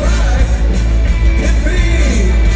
It be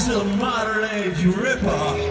This is a modern age rip-off.